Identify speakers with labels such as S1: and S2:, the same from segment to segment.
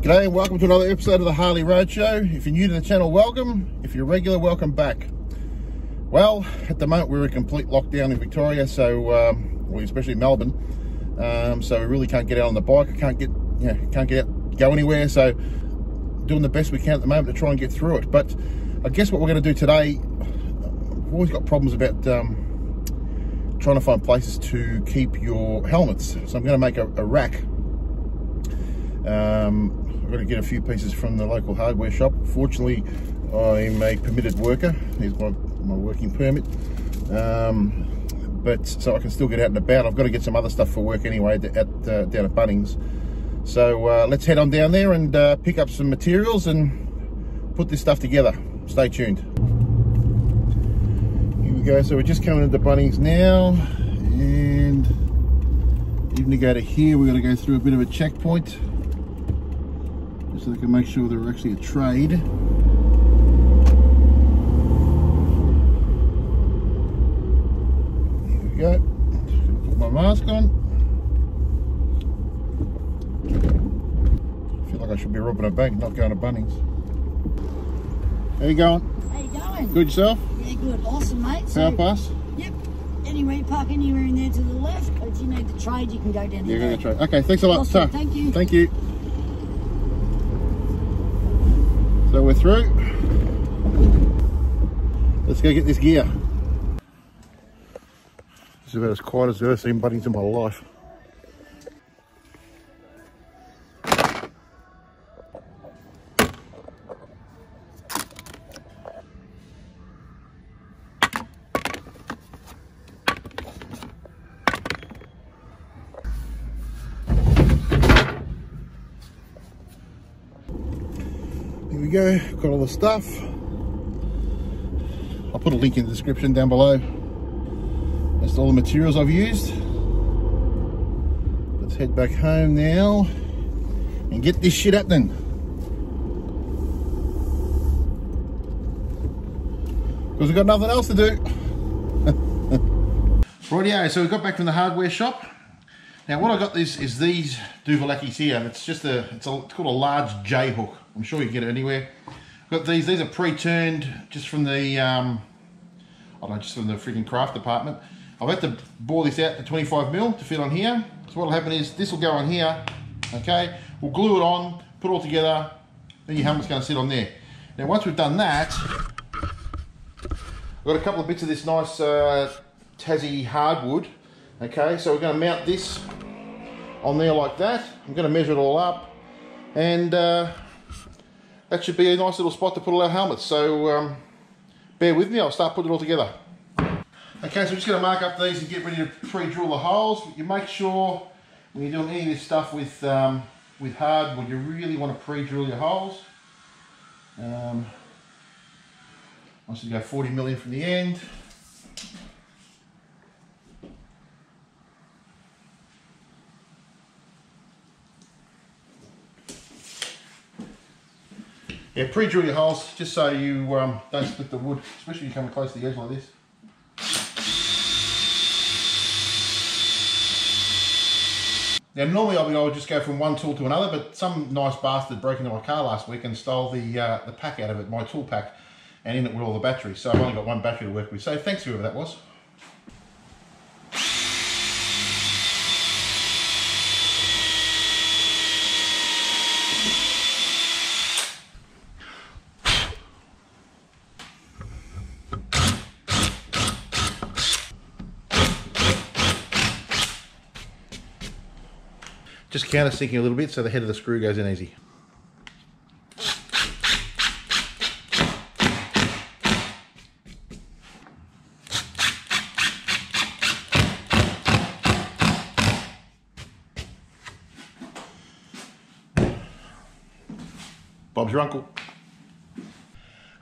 S1: G'day and welcome to another episode of the Harley Roadshow. If you're new to the channel, welcome. If you're regular, welcome back. Well, at the moment we're in complete lockdown in Victoria, so um, well, especially Melbourne. Um, so we really can't get out on the bike. I can't get, you know, can't get out, go anywhere. So doing the best we can at the moment to try and get through it. But I guess what we're going to do today, we've always got problems about um, trying to find places to keep your helmets. So I'm going to make a, a rack. Um, Got to get a few pieces from the local hardware shop. Fortunately, I'm a permitted worker. Here's my, my working permit. Um, but so I can still get out and about. I've got to get some other stuff for work anyway at, uh, down at Bunnings. So uh, let's head on down there and uh, pick up some materials and put this stuff together. Stay tuned. Here we go. So we're just coming into Bunnings now, and even to go to here, we're going to go through a bit of a checkpoint so they can make sure they're actually a trade. Here we go. Put my mask on. I feel like I should be robbing a bank, not going to Bunnings. How you going?
S2: How you going?
S1: Good yourself?
S2: Yeah, good. Awesome, mate.
S1: Power pass?
S2: Yep. Anywhere you park anywhere in there to the left, but if you need the trade, you can go down
S1: You're going to trade. Okay, thanks a lot.
S2: Awesome, thank you.
S1: Thank you. We're through. Let's go get this gear. This is about as quiet as I've ever seen Bunnings in my life. Go, got all the stuff. I'll put a link in the description down below. That's all the materials I've used. Let's head back home now and get this shit happening. Because we've got nothing else to do. Rightio, so we got back from the hardware shop. Now what I got this is these Duvalakis here, it's just a it's, a, it's called a large J hook. I'm sure you can get it anywhere. Got these, these are pre-turned just from the um, I don't know, just from the freaking craft department. I've had to bore this out to 25 mil to fit on here. So what'll happen is this will go on here, okay? We'll glue it on, put it all together, then your helmet's gonna sit on there. Now once we've done that, I've got a couple of bits of this nice uh, Tassie hardwood, okay? So we're gonna mount this on there like that. I'm gonna measure it all up and uh, that should be a nice little spot to put all our helmets. So um, bear with me, I'll start putting it all together. Okay, so I'm just gonna mark up these and get ready to pre-drill the holes. You make sure when you're doing any of this stuff with, um, with hardwood, you really wanna pre-drill your holes. Um, I should go 40 million from the end. Yeah, pre-drill your holes just so you um, don't split the wood, especially if you come close to the edge like this. Now normally I would, I would just go from one tool to another, but some nice bastard broke into my car last week and stole the uh, the pack out of it, my tool pack, and in it were all the batteries. So I've only got one battery to work with. So thanks whoever that was. Just countersinking a little bit so the head of the screw goes in easy. Bob's your uncle.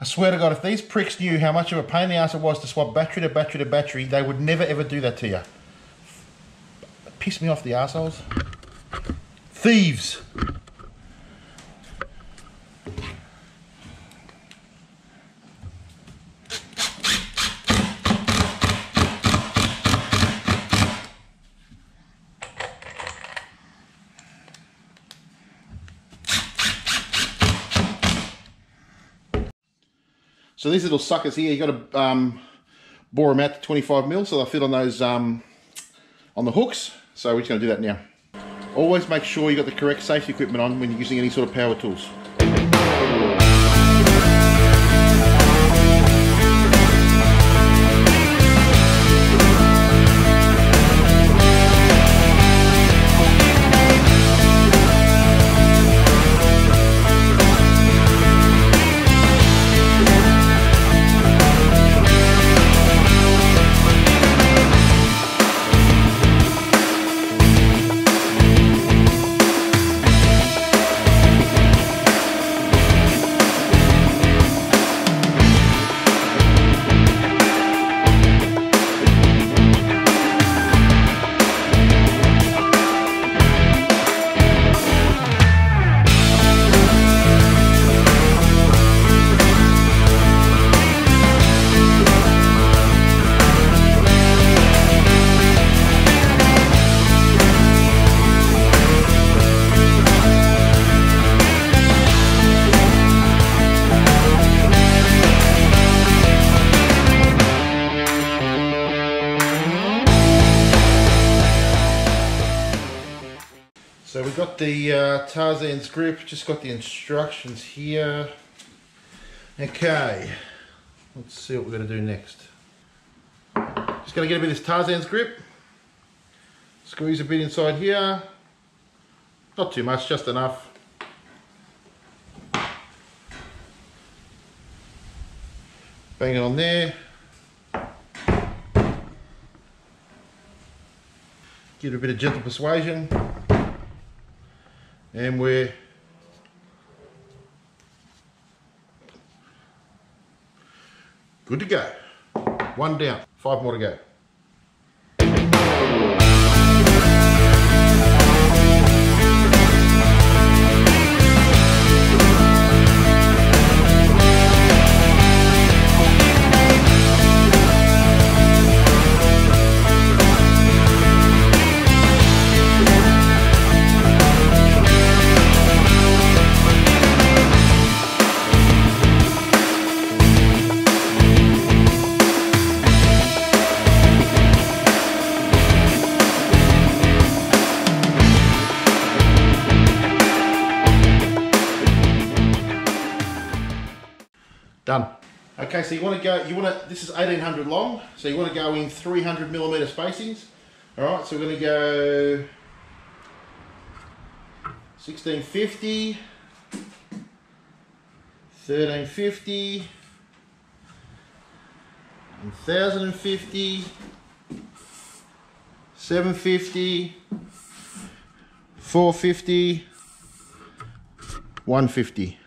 S1: I swear to God, if these pricks knew how much of a pain in the ass it was to swap battery to battery to battery, they would never ever do that to you. Piss me off, the assholes thieves. So these little suckers here, you got to um, bore them out to 25 mil so they'll fit on those um, on the hooks. So we're just going to do that now. Always make sure you've got the correct safety equipment on when you're using any sort of power tools. Got the uh, Tarzan's grip, just got the instructions here. Okay, let's see what we're going to do next. Just going to get a bit of this Tarzan's grip, squeeze a bit inside here, not too much, just enough. Bang it on there. Give it a bit of gentle persuasion and we're good to go. One down, five more to go. Done. Okay, so you want to go, you want to, this is 1800 long, so you want to go in 300 millimeter spacings. All right, so we're going to go 1650, 1350, 1050, 750, 450, 150.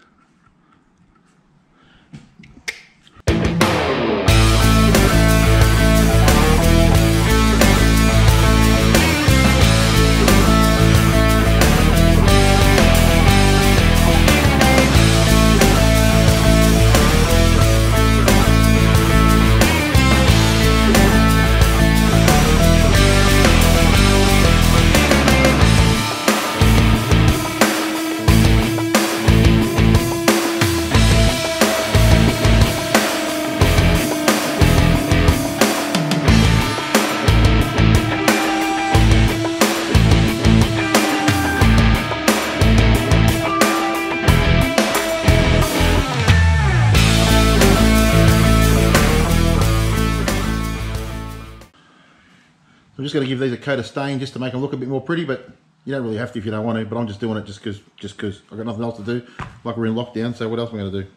S1: I'm just going to give these a coat of stain just to make them look a bit more pretty, but you don't really have to if you don't want to, but I'm just doing it just because just I've got nothing else to do. Like we're in lockdown, so what else am I going to do?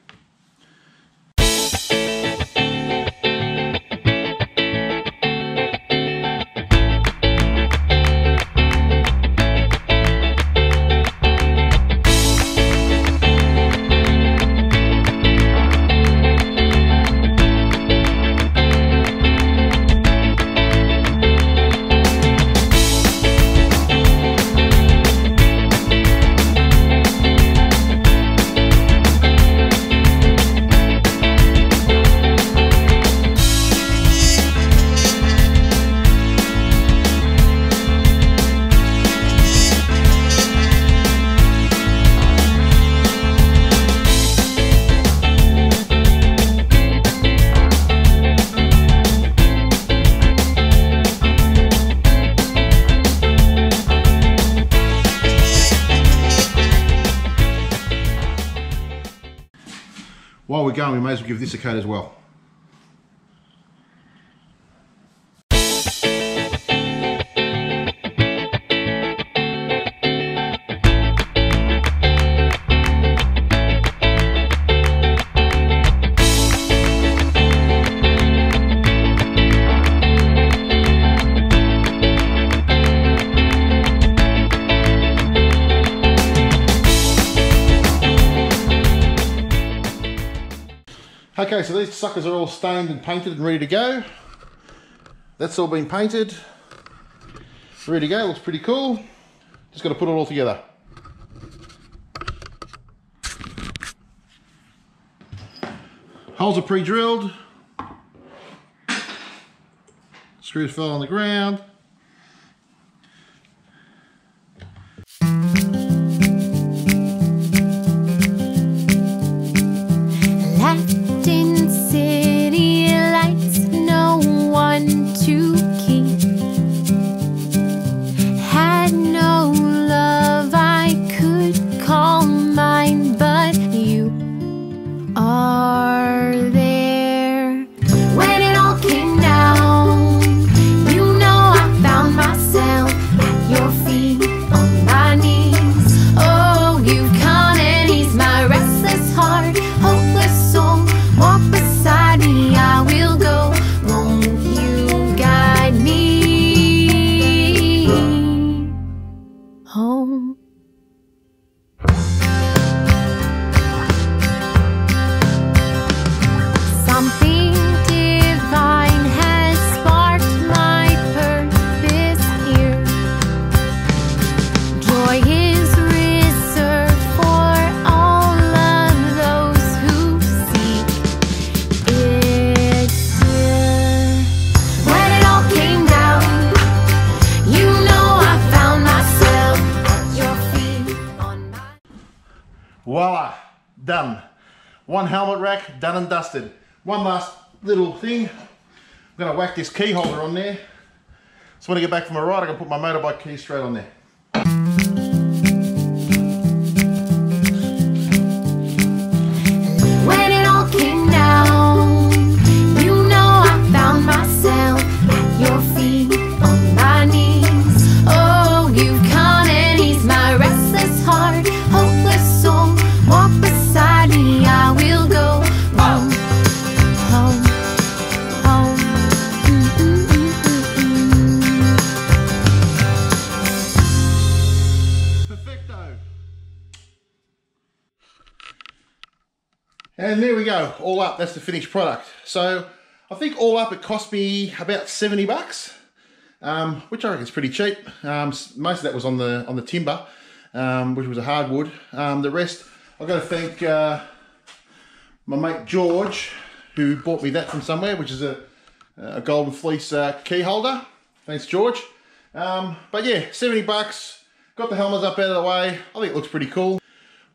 S3: We may as well give this a coat as well. These suckers are all stained and painted and ready to go. That's all been painted. Ready to go, looks pretty cool. Just got to put it all together. Holes are pre-drilled. Screws fell on the ground.
S1: One
S3: helmet rack, done and dusted. One last little thing. I'm gonna whack this key holder on there. So when I get back from my ride, I can put my motorbike key straight on there.
S1: And
S3: there we go, all up, that's the finished product. So I think all up it cost me about 70 bucks, um, which I reckon is pretty cheap. Um, most of that was on the on the timber, um, which was a hardwood. Um, the rest, I've got to thank uh, my mate George, who bought me that from somewhere, which is a, a golden fleece uh, key holder. Thanks, George. Um, but yeah, 70 bucks. Got the helmets up out of the way. I think it looks pretty cool.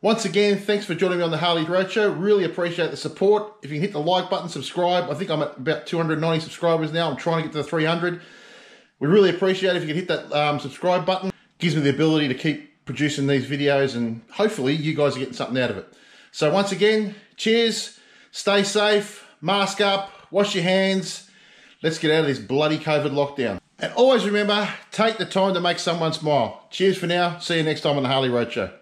S3: Once again, thanks for joining me on the Harley Roadshow. Really appreciate the support. If you can hit the like button, subscribe. I think I'm at about 290 subscribers now. I'm trying to get to the 300. We really appreciate it if you can hit that um, subscribe button. Gives me the ability to keep producing these videos and hopefully you guys are getting something out of it. So once again, cheers, stay safe, mask up, wash your hands. Let's get out of this bloody COVID lockdown. And always remember, take the time to make someone smile. Cheers for now. See you next time on the Harley Roadshow.